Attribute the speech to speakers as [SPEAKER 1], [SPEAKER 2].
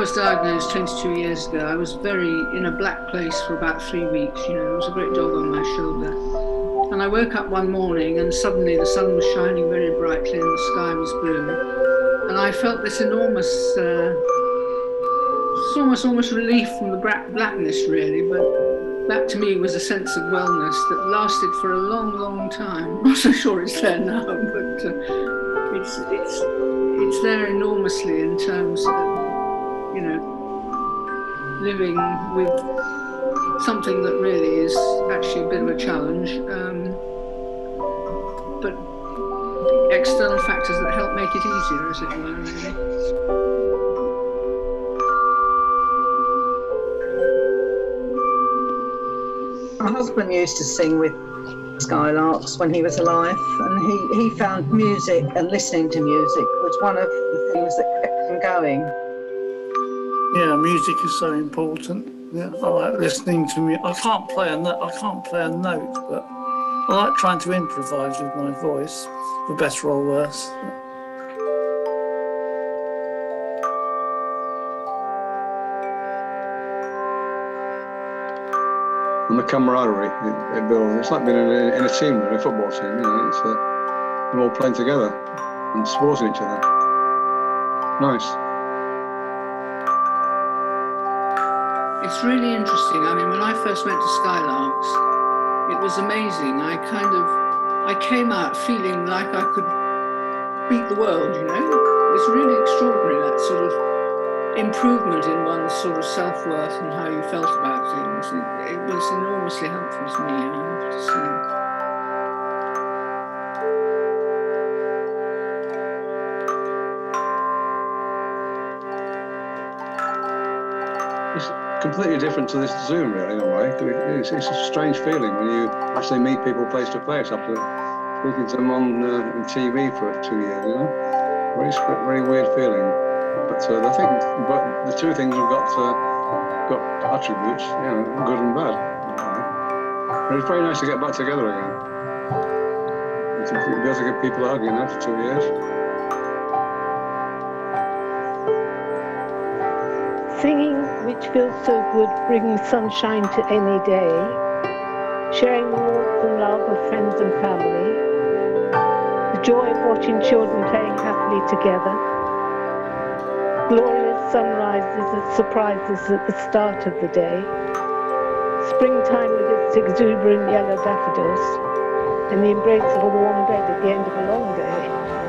[SPEAKER 1] was diagnosed 22 years ago, I was very in a black place for about three weeks. You know, there was a great dog on my shoulder. And I woke up one morning and suddenly the sun was shining very brightly and the sky was blue. And I felt this enormous, uh, almost, almost relief from the blackness, really. But that to me was a sense of wellness that lasted for a long, long time. I'm not so sure it's there now, but uh, it's, it's, it's there enormously in terms of you know, living with something that really is actually a bit of a challenge. Um, but external factors that help make it easier, as it were, really.
[SPEAKER 2] My husband used to sing with Skylarks when he was alive, and he, he found music and listening to music was one of the things that kept him going.
[SPEAKER 3] Yeah, music is so important. Yeah, I like listening to music. I can't play a note. I can't play a note, but I like trying to improvise with my voice, for better or worse.
[SPEAKER 4] And the camaraderie it, it builds. It's like being in a, in a team, in a football team. You know, it's uh, we're all playing together and supporting each other. Nice.
[SPEAKER 1] It's really interesting. I mean, when I first went to Skylarks, it was amazing. I kind of, I came out feeling like I could beat the world, you know? It was really extraordinary, that sort of improvement in one's sort of self-worth and how you felt about things. It, it was enormously helpful to me, I have to say.
[SPEAKER 4] Completely different to this Zoom, really, in a way. It's, it's a strange feeling when you actually meet people face to face after speaking to them on, uh, on TV for two years, you know? Very, very weird feeling. But uh, the thing, but the two things have got uh, got attributes, you know, good and bad. But it's very nice to get back together again. To be able to give people a hug, you know, after two years.
[SPEAKER 5] Singing, which feels so good, brings sunshine to any day. Sharing warmth and love of friends and family. The joy of watching children playing happily together. Glorious sunrises that surprises at the start of the day. Springtime with its exuberant yellow daffodils. And the embrace of a warm bed at the end of a long day.